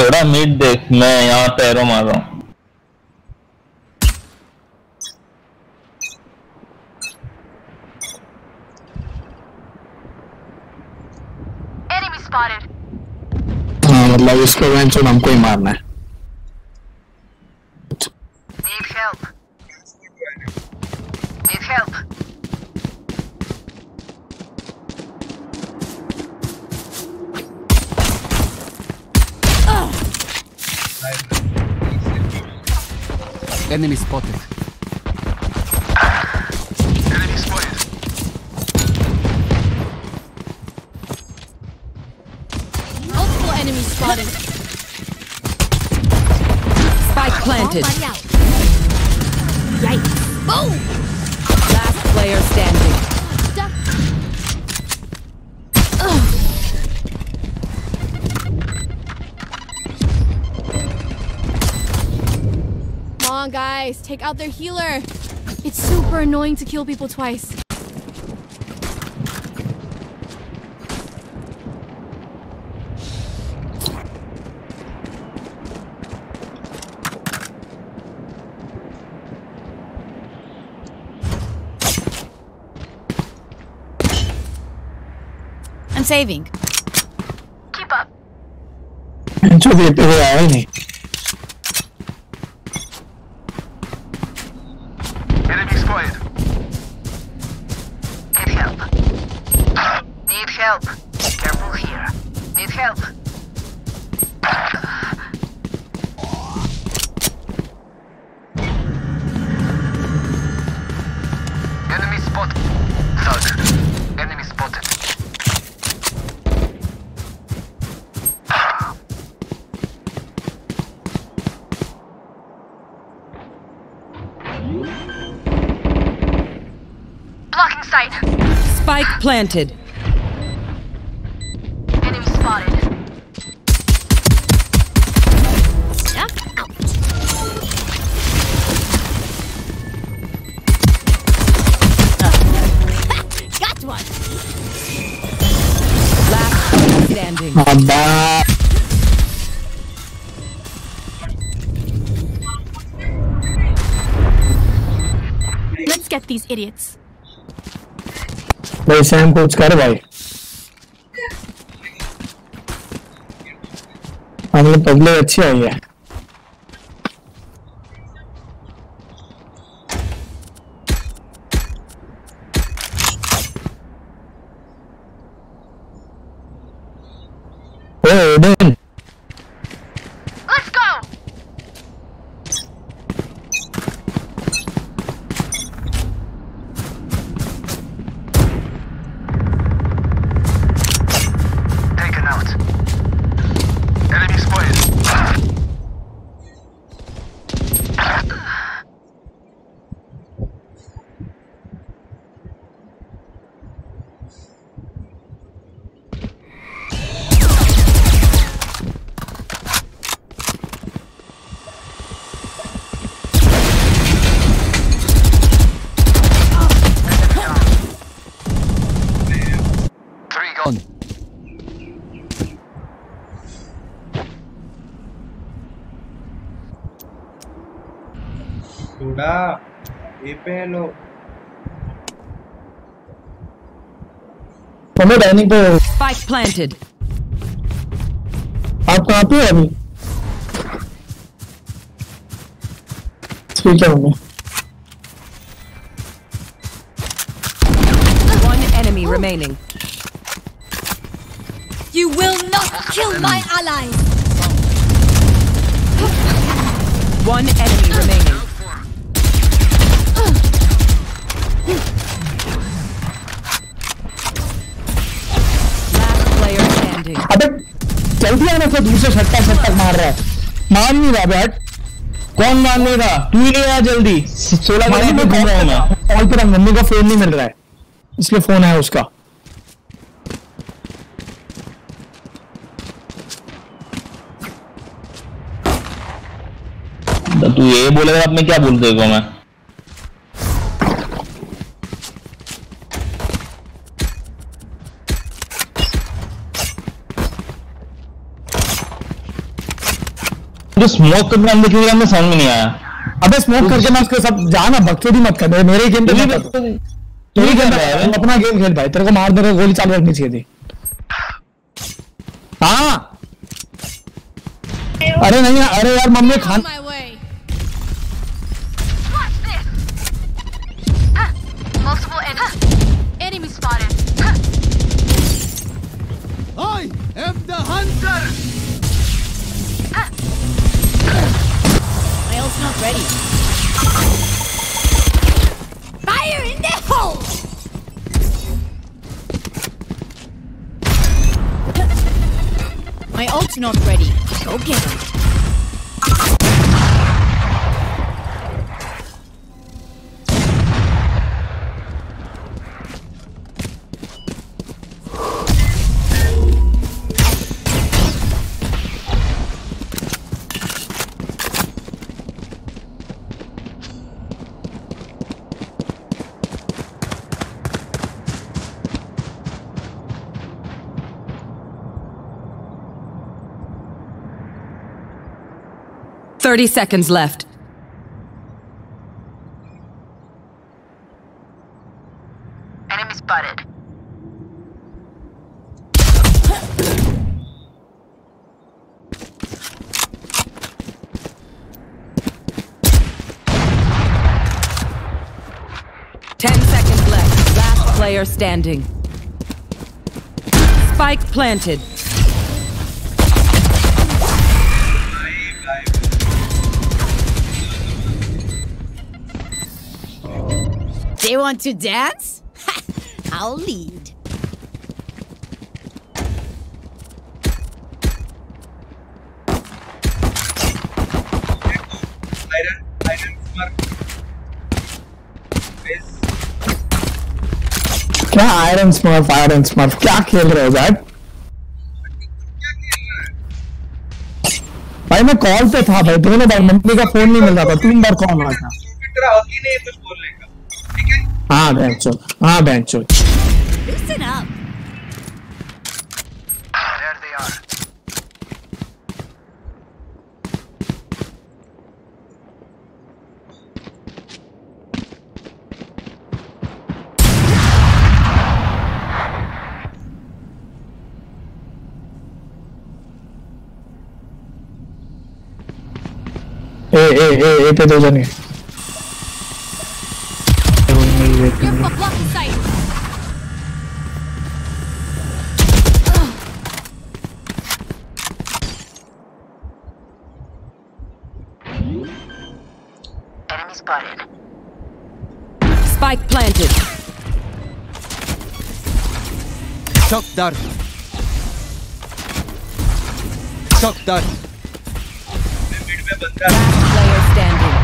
बेटा मीट देख मैं यहाँ पैरों मार रहा हूँ। हाँ मतलब इसको वेंचर हमको ही मारना है। работать. take out their healer. It's super annoying to kill people twice. I'm saving. Keep up. Planted. भाई सैम कुछ कर भाई। हमने पगले अच्छी आई है। ओ ओडन ये पे है लो हमें डाइनिंग पे Spike planted. आप कहाँ पे हो अभी ठीक है mummy One enemy remaining. You will not kill my allies. One enemy remaining. अबे जल्दी आना तो दूसरे छट्टा छट्टा मार रहा है। मार नहीं रहा बैट। कौन मारने का तू ही नहीं आया जल्दी। सोलह घंटे है घूम रहा हूँ मैं। कॉल पर मम्मी का फ़ोन नहीं मिल रहा है। इसलिए फ़ोन है उसका। तो तू ये बोलेगा अब मैं क्या बोल देगा मैं? जो स्मोक करके अंदर क्यों गया हमें समझ में नहीं आया। अबे स्मोक करके मैं उसके सब जाना बकचोदी मत कर। मेरे गेम पे कर तू तू ही खेल रहा है। अपना गेम खेल भाई तेरे को मार दे गोली चालू रखनी चाहिए थी। हाँ। अरे नहीं अरे यार मम्मी खान my way. Watch this! Not ready. Fire in the hole! My ult's not ready. Go get him. Thirty seconds left. Enemy spotted. Ten seconds left. Last player standing. Spike planted. They want to dance? I'll lead. Iron iron smurf base क्या iron smurf iron smurf क्या खेल रहे हो bat क्या खेल रहा है भाई मैं कॉल पे था भाई दोनों बार मम्मी का फोन नहीं मिल रहा था तीन बार कॉल आ था स्टूपिड तेरा हक ही नहीं है कुछ बोलने का ठीक है हाँ बहन चो हाँ बहन चो Loosen up. There they are. ए ए ए ए पे दो जने You're Blocking sight. Enemy spotted. Spike planted. Shock dart. Shock dart. Last player standing.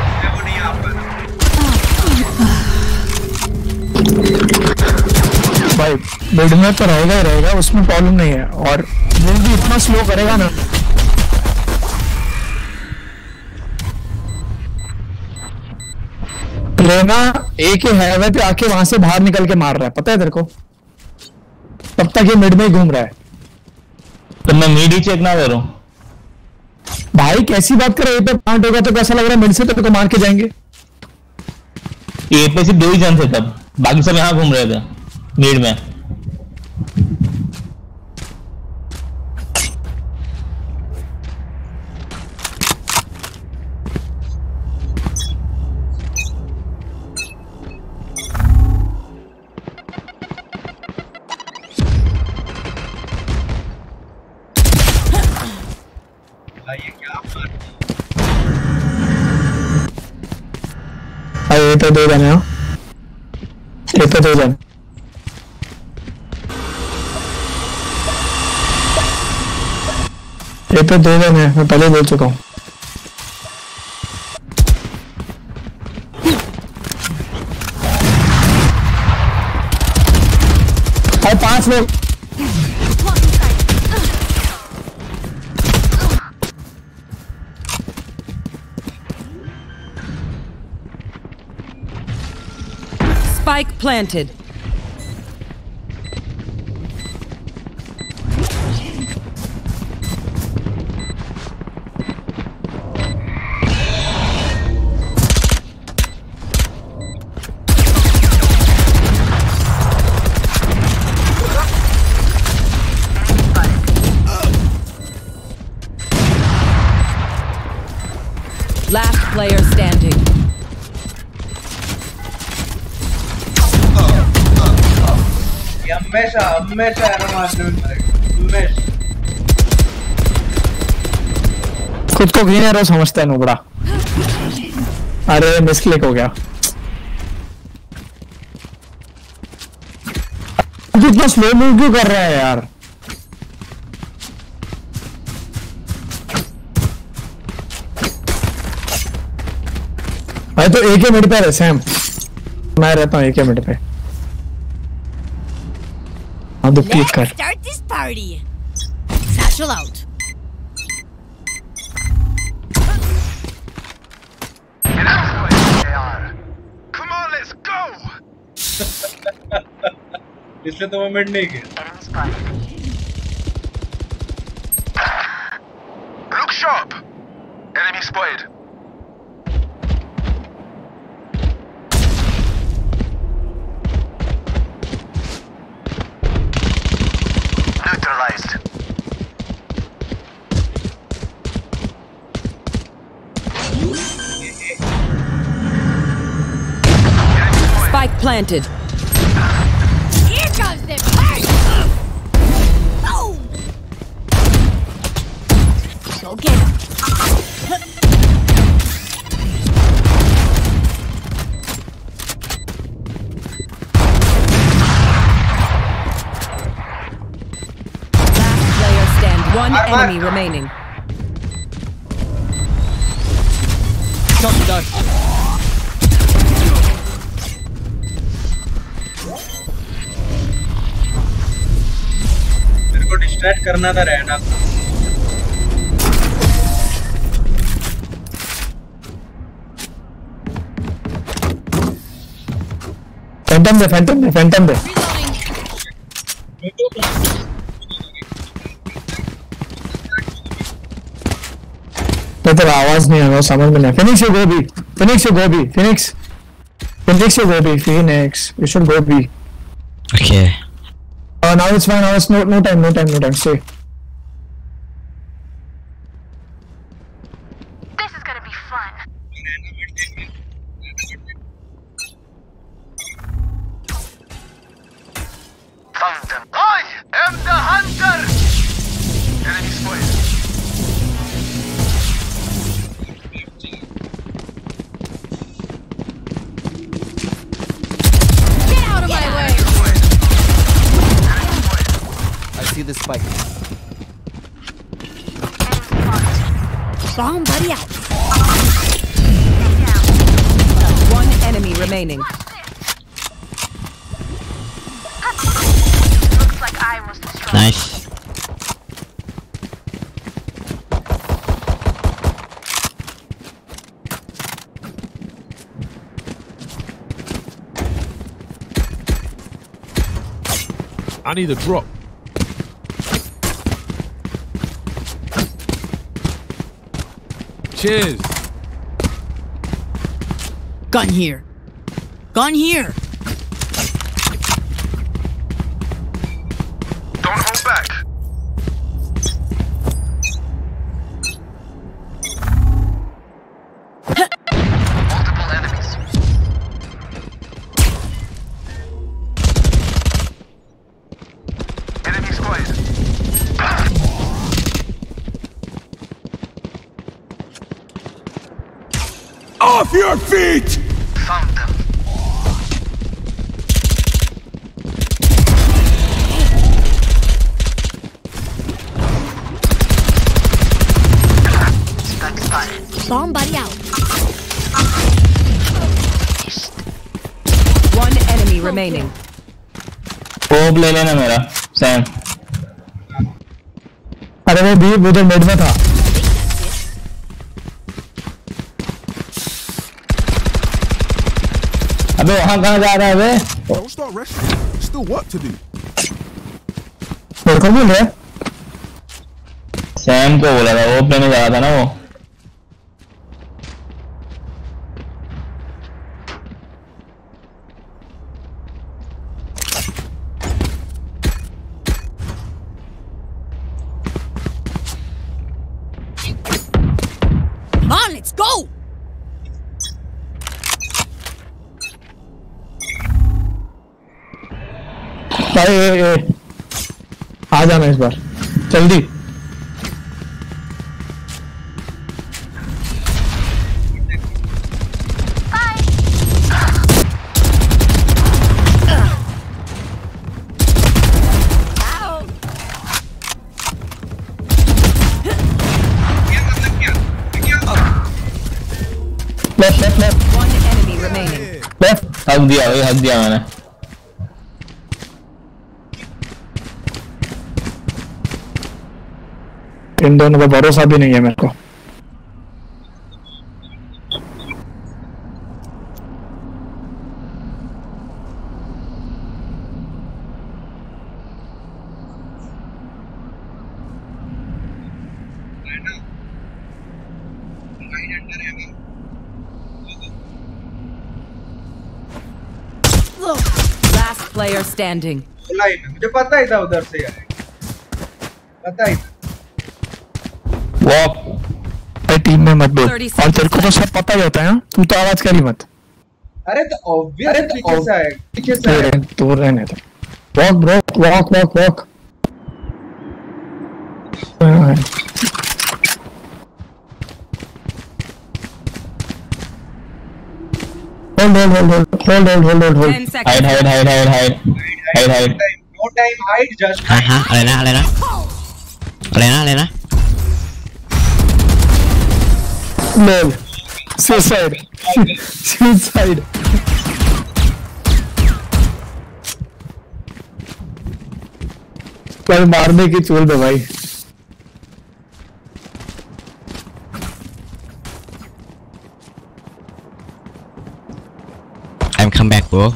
भाई मिड में तो रहेगा ही रहेगा उसमें प्रॉब्लम नहीं है। और वो भी इतना स्लो करेगा ना। लेना एक ही हाईवे पे आके वहाँ से बाहर निकल के मार रहा है। पता है तेरे को? तब तक ये मिड में घूम रहा है। तो मैं मीड ही चेक ना करूँ? भाई कैसी बात कर रहे पे पॉइंट होगा तो कैसा लग रहा है? मिड से तेरे को मार के जाएँगे। ए पे सिर्फ़ दो ही जन थे तब। बाकी सब यहाँ घूम रहे थे भीड़ में। ए हो जाए पेपर दो जन है मैं पहले बोल चुका हूँ। Planted. मारने में खुद को ग्रीन एरो समझता है नुबड़ा अरे मिसक्लिक हो गया इतना स्लो मूव क्यों कर रहा है यार भाई तो एक ही मिनट पे रहे सैम मैं रहता हूँ एक ही मिनट पे let's go! इसलिए तो मैं मिड नहीं गया Enemy spotted. Look sharp! Enemy spotted. Planted. Here comes the party. Oh. Go get him. Last player stand. One Arma- enemy remaining. Shot done. मेरे करना था रहना फैंटम दे फैंटम दे फैंटम दे। तो तेरा आवाज़ नहीं आ रहा समझ में नहीं Phoenix you go B Phoenix you go B Phoenix Phoenix you go B Phoenix you should go B Okay. Uh, now it's fine. Now it's no no time, no time, no time. Stay. This is gonna be fun. Found them. Remaining. Looks like I was the strongest. Nice. I need a drop. Cheers. Gun here. Gun here. Don't hold back. Multiple enemies. Enemy spotted. Off your feet! Found them. Bomb buddy out. One enemy remaining. पोप ले लेना मेरा Sam अरे वो भी उधर mid में था अबे वहाँ कहाँ जा रहा है बे Don't start rushing. Still work to do. मेरे को बोल रहा है सैम को बोला था वो ओप लेने जा रहा था ना वो left left left remaining. Left हक दिया भाई हक दिया मैंने इन दोनों का भरोसा भी नहीं है मेरे को Last player standing. मुझे पता ही था उधर से यार। पता ही था। भाई टीम में मत बोल। और तेरे को तो सब पता ही होता है हाँ? तू तो आवाज़ करी मत। अरे तो ऑब्वियस पीछे से आएगा पीछे से आएगा रहने- दूर रहने दे। Walk bro walk walk walk Hold, hold, hold, hold, hold, hold, hold, hold, hold. Hide, hide, hide, hide, hide, hide, hide. No time, hide, just. हाँ हाँ, लेना, लेना, लेना, लेना. Man, suicide, suicide. कल मारने की चोल दे भाई. Come back bro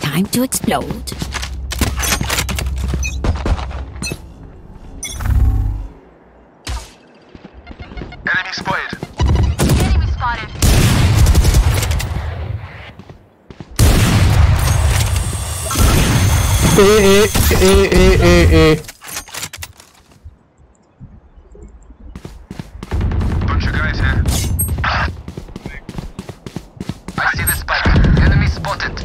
Time to explode. Enemy spotted. Enemy spotted. A A A A A A Bunch of guys here. I see the spike. Enemy spotted.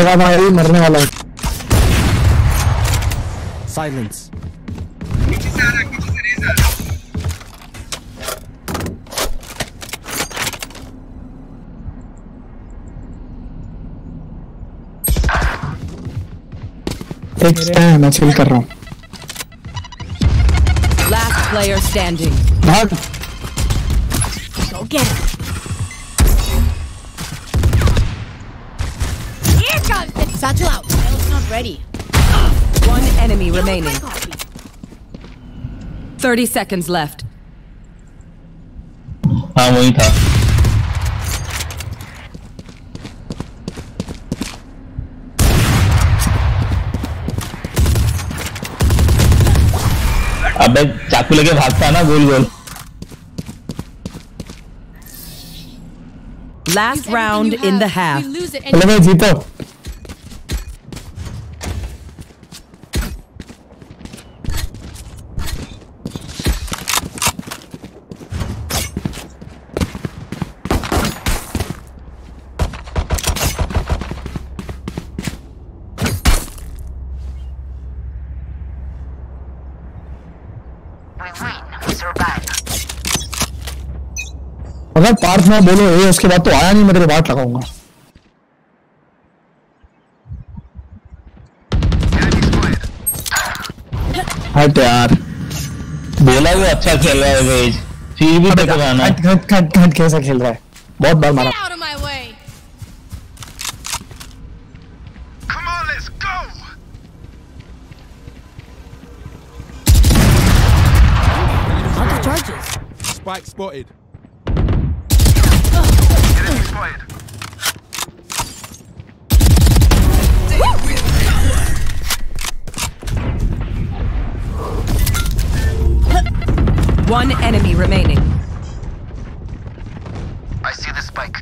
लगा भाई मरने वाला है Silence. एक है मैं चिल कर रहा हूँ Last player standing. भाग Go get him. Here comes the satchel out. It's not ready. One enemy remaining. Copy. 30 seconds left. हाँ वही था अबे चाकू लेके भागता ना गोल गोल। Last round in the half चलो भाई जीतो। अगर पार्थ ना बोलो ए उसके बाद तो आया नहीं मैं तेरे बात लगाऊँगा। हट यार। बोला वो अच्छा खेल रहा है वेज फिर भी गाना हट हट हट हट कैसा खेल रहा है? बहुत बार मारा। Get out One enemy remaining. I see the spike.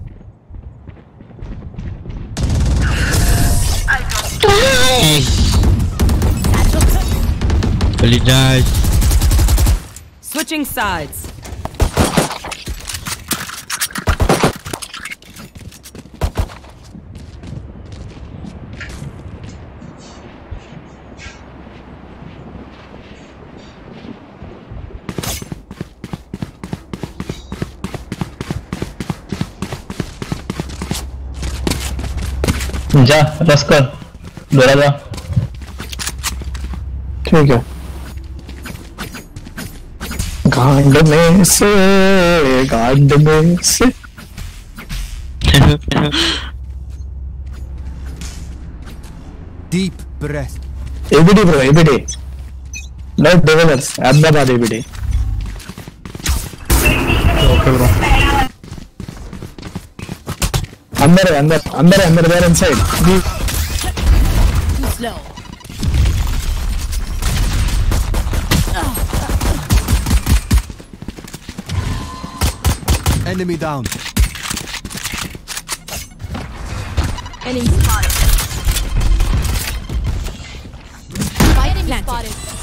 Really nice. Switching sides. जा रस कर। डोरा जा। ठीक है। गांड में से गांड में से। Deep breath. ABD bro ABD. Not developers Ahmedabad ABD. अंदर है अंदर अंदर है अंदर there inside Too slow. Enemy down. Enemy spotted. Spike enemy spotted.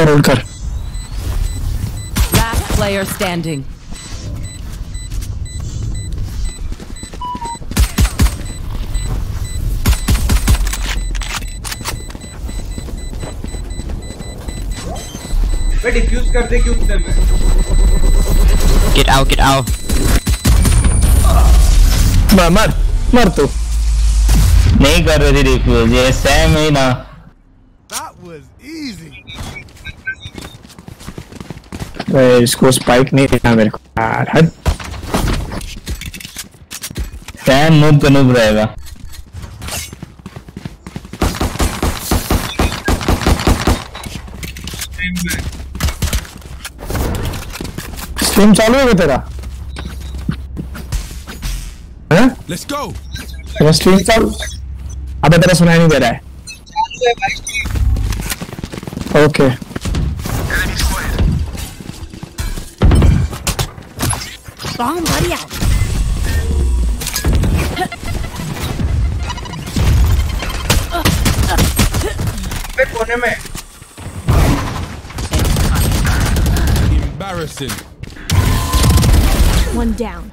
कर होल्ड कर Last player standing. वे डिफ्यूज कर दे क्यों उतने में Get out, get out. मर मर मर तू नहीं कर रही थी देखो ये सैम है ना इसको स्पाइक नहीं देना मेरे को यार हट सैम नूब का नूब रहेगा। स्ट्रीम चालू है तेरा? हैं? Let's go. तेरा स्ट्रीम चालू? अबे तेरा सुनाई नहीं दे रहा है। Okay Enemy Somebody out. कोने में embarrassing. One down.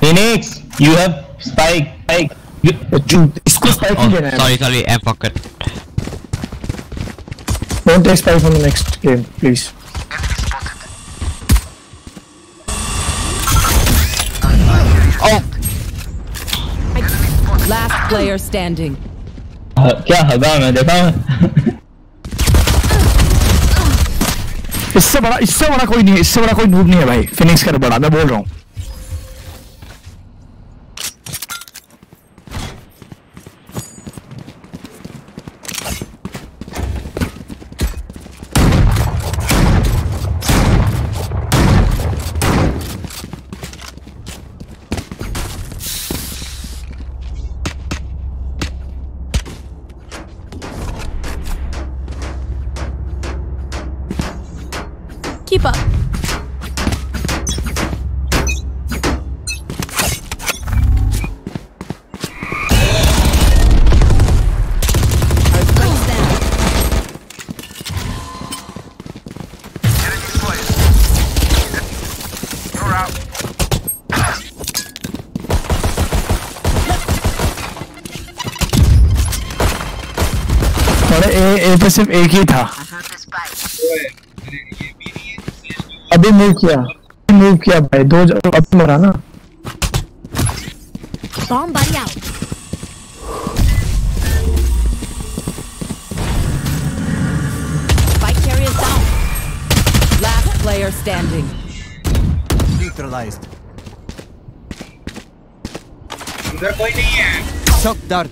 Phoenix you have spike spike. You, you इसको oh, spike oh, eh? लेना sorry sorry I fucked don't take spike from the next game please. Player standing. क्या हगा मैं? देखा मैं? इससे बड़ा इससे बड़ा कोई नहीं है इससे बड़ा कोई नूब नहीं है भाई। फिनिक्स कर बड़ा मैं बोल रहा हूँ। पे सिर्फ़ एक ही था। अभी मूव किया। मूव किया भाई। दो अब तो मरा ना। बॉम्ब बड़ी out spike carrier down last player standing neutralized कोई नहीं है। दर्द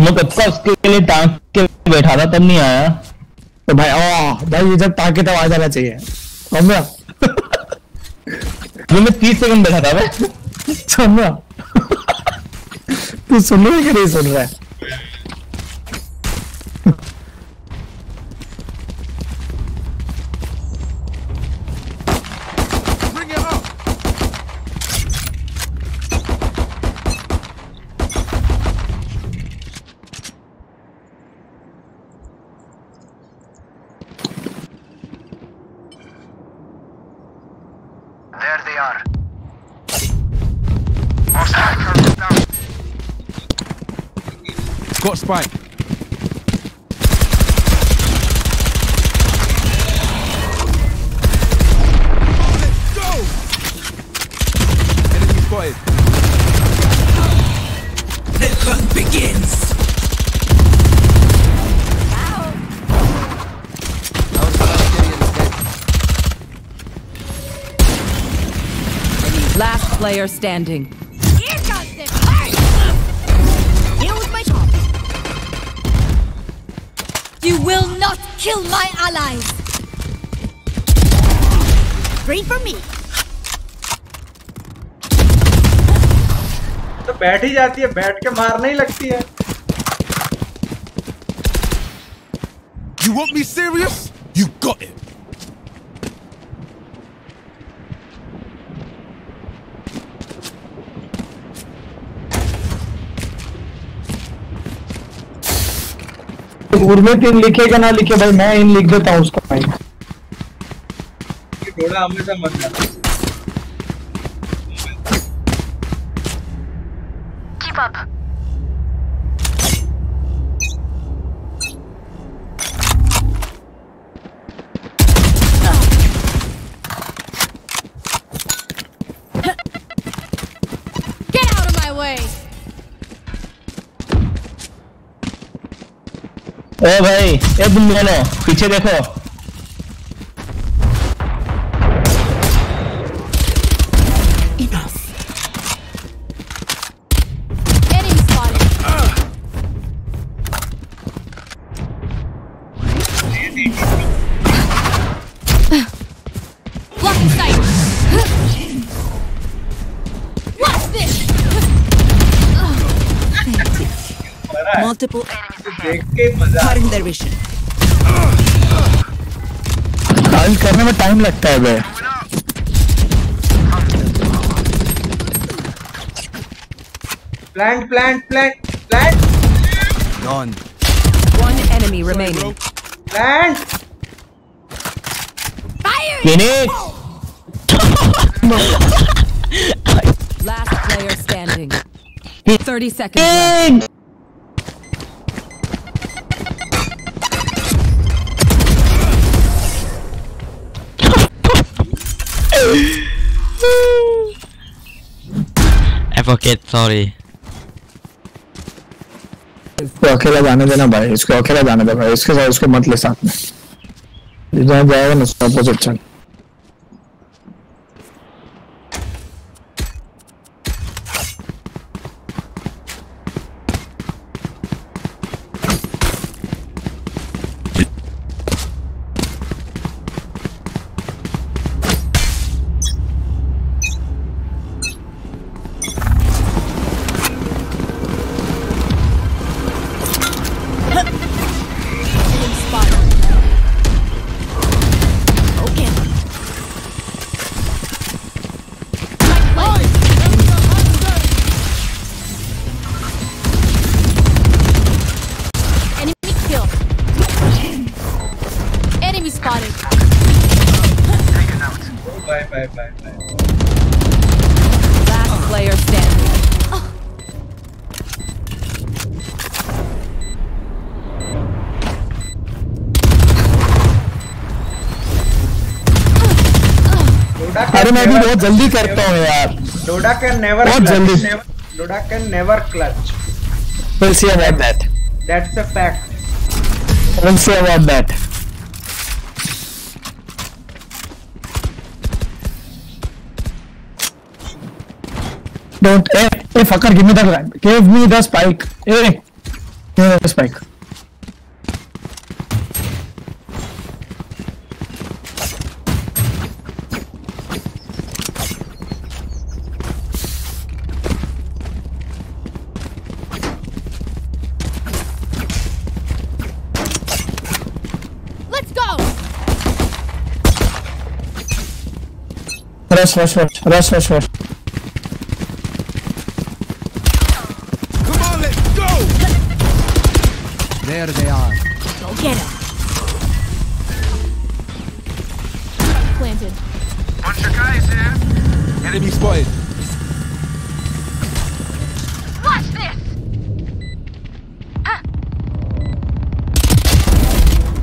मैं कब का उसके लिए टांग के बैठा था तब नहीं आया तो भाई ओ भाई ये जब ताके तब आ जाना चाहिए समझा मैं तीस सेकंड बैठा था मैं समझा तू सुन रहा है कि नहीं सुन रहा है spike. Let's go. Enemy spotted. Our humanitarian is dead. Last player standing. Kill my allies! Pray for me. तो बैठ ही जाती है बैठ के मारने ही लगती है You want me serious? You got it. उर्मित इन लिखेगा ना लिखे भाई मैं इन लिख देता हूँ उसका भाई थोड़ा हमेशा मत जाना Keep up. ओ भाई ए तुम दोनों पीछे देखो Enemy spotted. Blocking sight. What's this? Multiple देख के ही मजा cutting their vision. काल करने में टाइम लगता है भाई plant plant plant plant Gone. One enemy remaining. Plant Fire! Phoenix Last player standing. 30 seconds left. I forget, sorry. इसको अकेला जाने देना भाई इसको अकेला जाने दे भाई इसके साथ इसको मत ले साथ में जाएगा ना उसका अपोजिट चल जल्दी करता हूँ यार। लोडा कैन नेवर बहुत लोडा can never clutch will see about that that's a fact will see about that don't A fucker give me the give me the spike A give the spike rush, rush, rush, rush, rush, rush. Come on, let's go. There they are. Go get him. Planted. Bunch of guys here. Enemy spotted. Watch this. Uh.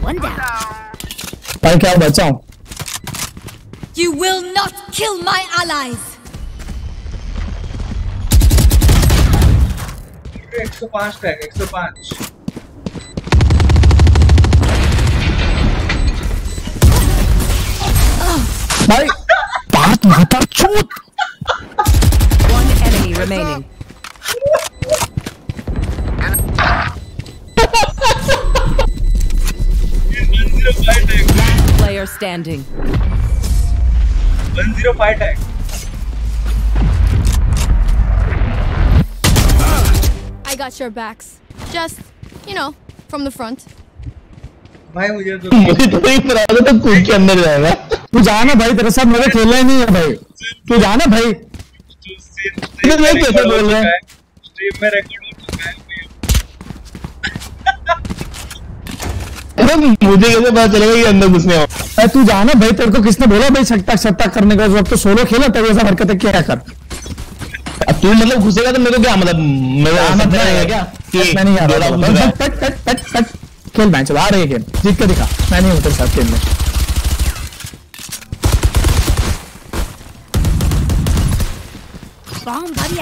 One down. One down. 白开我中。kill my allies! एक सौ पाँच tag एक सौ पाँच भाई बात माता चूत One enemy remaining. One zero five tag Player standing. One zero five tag I got your backs. Just, you know, from the front. भाई मुझे तो मुझे तो नहीं पता था तो कूद के अंदर जाएगा तू जाना भाई तेरे साथ मुझे खेलना ही नहीं है भाई तू जाना भाई स्ट्रीम मैं कैसे बोल रहा है? स्ट्रीम में रिकॉर्ड हो चुका है मुझे कैसे पता चलेगा ये अंदर घुसने वाला? तू जाना भाई तेरे को किसने बोला भाई छटक छटक करने का? उस वक्त तो सोलो खेला तभी ऐसा हरकतें क्या कर। अब तू मतलब घुसेगा तो मेरे को क्या मतलब मेरे समझ क्या? कि मैं नहीं आ रहा है। पट पट पट पट खेल मैच आ रही है गेम जीत के दिखा। मैं नहीं हूँ तेरे साथ खेलने। Bomb buddy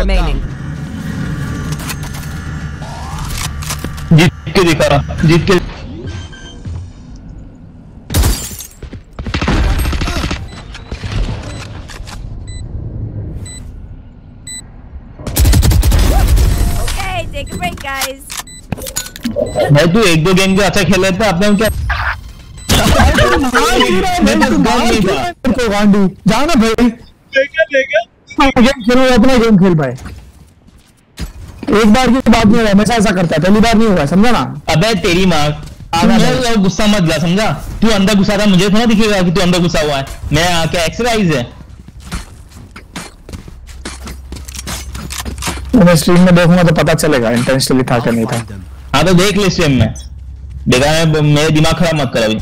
remaining. जीत के दिखा जीत के Okay, take a break, guys. भाई तू एक दो गेम के अच्छा खेल रहे थे अपने क्या तेरे को गांडू जाना भाई। देखा देखा। गेम खेलो अपना गेम खेल भाई एक बार की बात नहीं हमेशा ऐसा करता है पहली बार नहीं हुआ समझा ना? अबे तेरी माँ तू गुस्सा मत ला समझा? तू अंदर घुसा था मुझे थोड़ा दिखेगा कि तू अंदर घुसा हुआ है। मैं क्या एक्सरसाइज है। मैं स्ट्रीम में देखूँगा तो पता चलेगा इंटेंशनली था कि नहीं था। हाँ तो देख ले स्ट्रीम में। देखा मेरे दिमाग खराब मत कर अभी।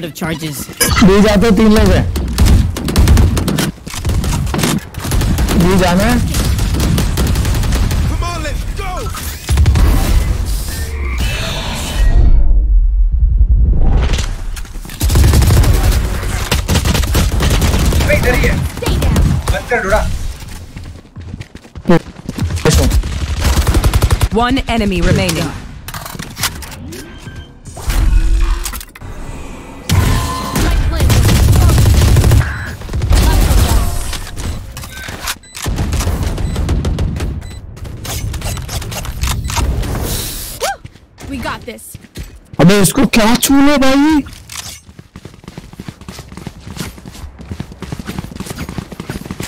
Out of charges. बी जाते तीन लोग हैं बी जाना है Come on, let's go! भाई इधर ही है बंद कर ढूंढा कैसे? One enemy remaining. We got this. अबे इसको क्या छू लो भाई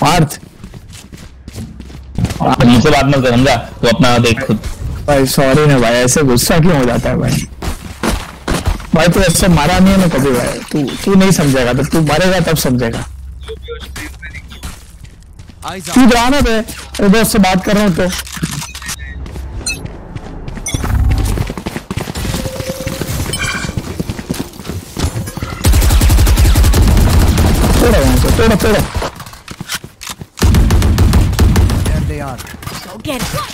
पार्थ मुझसे बात मत कर समझा? तू अपना देख खुद। भाई सॉरी ना भाई ऐसे गुस्सा क्यों हो जाता है भाई? भाई तू ऐसे मारा नहीं है ना कभी भाई? तू तू नहीं समझेगा तो तू मरेगा तब समझेगा। तू जाना बे अरे दोस्त से बात कर रहा हूँ तो। There they are. Go get it.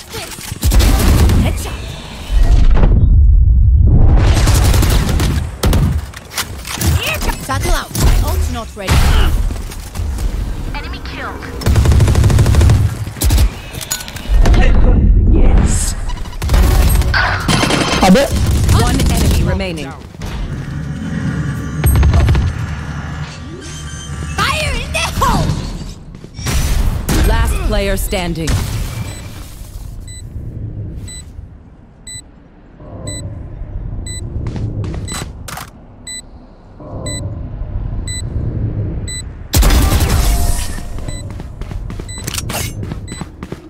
Standing.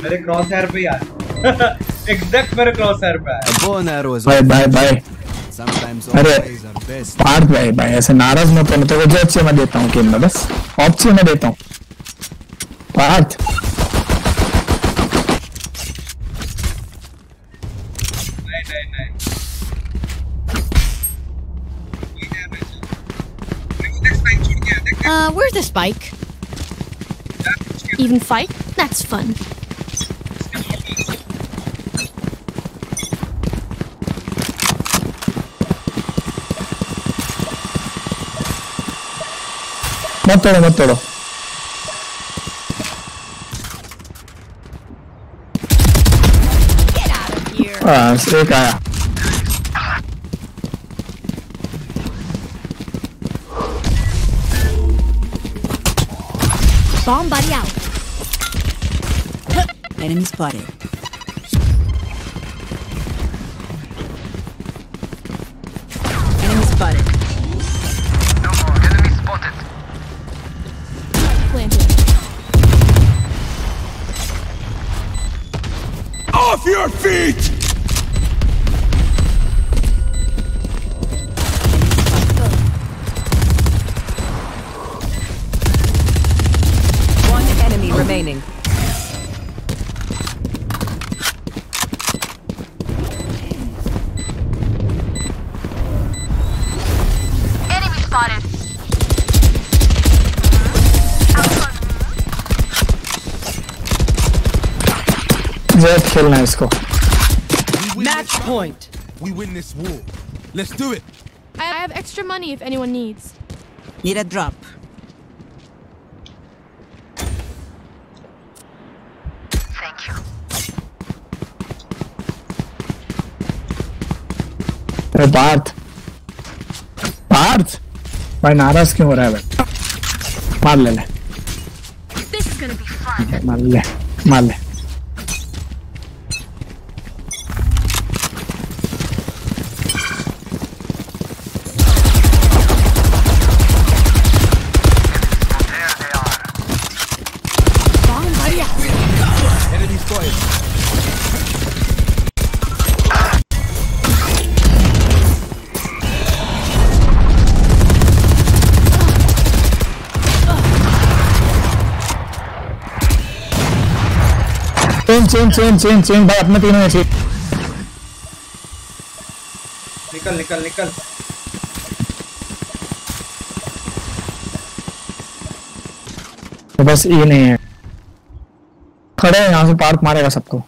मेरे क्रॉस हेयर पे यार एग्जैक्ट मेरे क्रॉस हेयर पे bow and arrow bye bye bye अरे। पार्थ भाई भाई ऐसे नाराज़ मत होना। तो जो अच्छे मैं देता हूँ गेम में बस। ऑप्शन में देता हूँ। Partha. Uh, where's this bike? Even fight? That's fun. ಮತ್ತೋಡ ಮತ್ತೋಡ Ah, se cae. Enemy spotted. Enemy spotted. No more. Enemy spotted. Planted. Off your feet! One enemy remaining. खेलना है इसको We win Match this point. We win this war. Let's do it. I I have extra money if anyone needs. Need a drop. Thank you. अरे पार्थ पार्थ भाई नाराज क्यों हो रहा है भाई मार ले ले This is gonna be fun. मार ले मार ले चेंज चेंज चेंज चेंज भाई अपने तीनों ऐसे। निकल निकल निकल। तो बस ये नहीं है। खड़े हैं यहाँ से पार्क मारेगा सबको।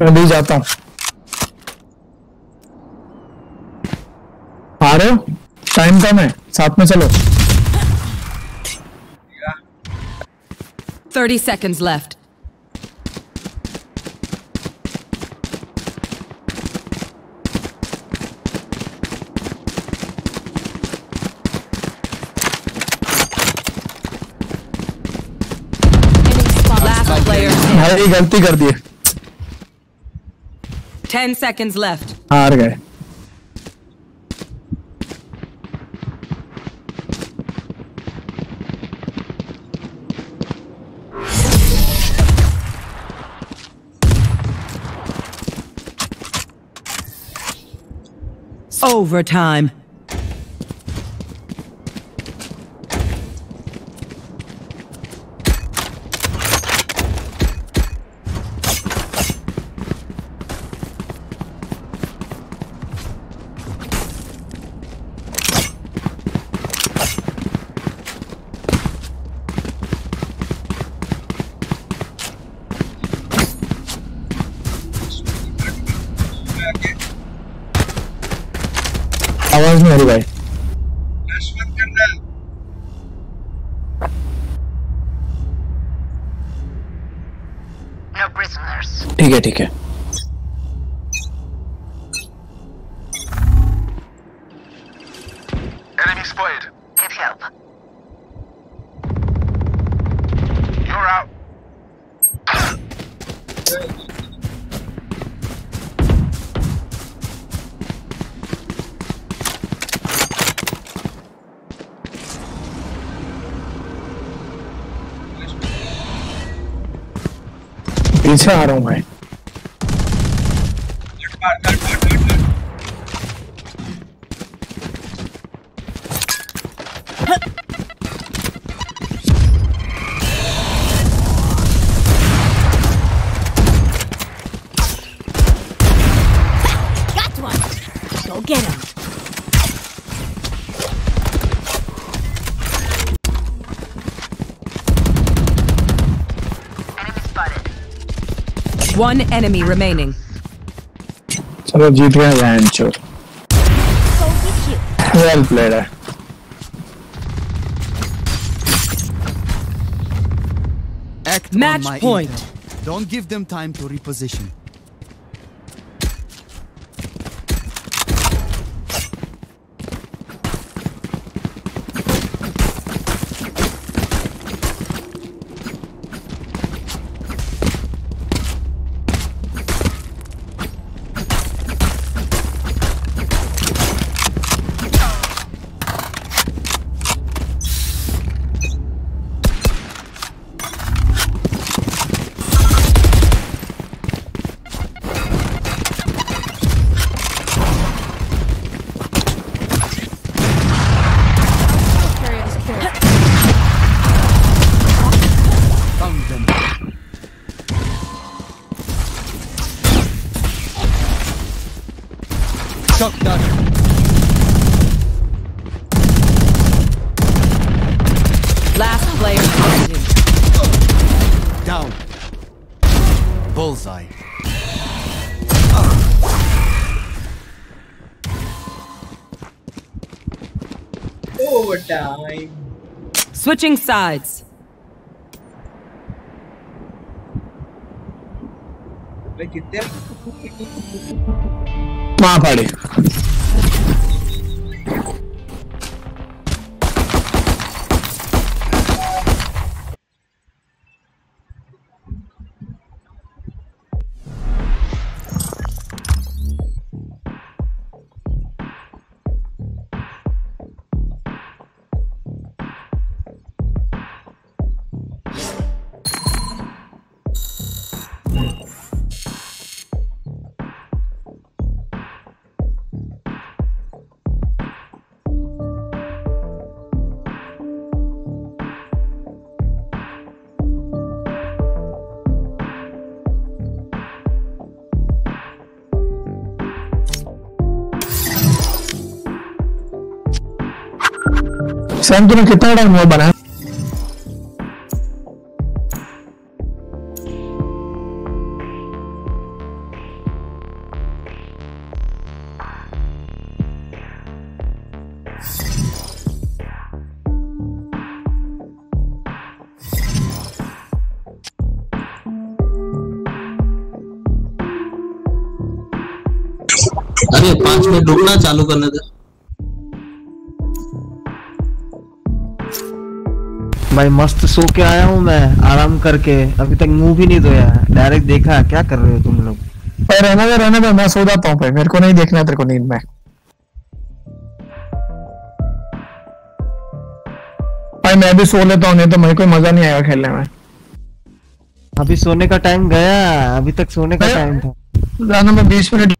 मैं भी जाता हूँ। आ रहे हो? टाइम कम है। साथ में चलो। थर्टी सेकेंड लेफ़्ट गलती कर दी है 10 seconds left. हार गए Overtime. नहीं आ रही भाई. ठीक है ठीक है। I don't me. One enemy remaining. चलो जीत गया वैन चोर Go get you. Well played है Act Match on my point. intel. Don't give them time to reposition. Switching sides. भाई सैम तूने कितना बड़ा मुँह बनाया अरे पाँच मिनट रुकना चालू करने दे। भाई मस्त सो के आया हूँ मैं आराम करके। अभी तक मुँह भी नहीं धोया डायरेक्ट देखा क्या कर रहे हो तुम लोग? रहने दे रहने दे मैं सो जाता हूँ मेरे को नहीं देखना तेरे को नींद में। भाई मैं भी सो लेता हूँ नहीं तो मेरे को मज़ा नहीं आएगा खेलने में। अभी सोने का टाइम गया अभी तक सोने का टाइम था। जाना मैं बीस मिनट।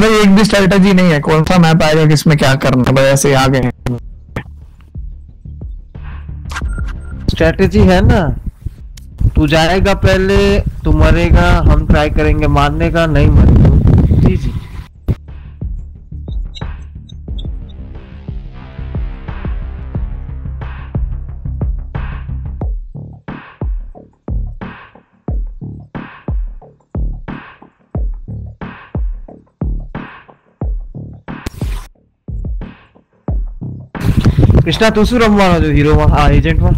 चलो एक भी स्ट्रेटेजी नहीं है। कौन सा मैप आएगा, किसमें क्या करना है? ऐसे आ गए स्ट्रेटेजी है ना? तू जाएगा पहले, तू मरेगा, हम ट्राई करेंगे मारने का, नहीं मरेगा। जी जी। કૃષ્ણા તું શું રમવાનો છો હીરોમાં આ એજન્ટમાં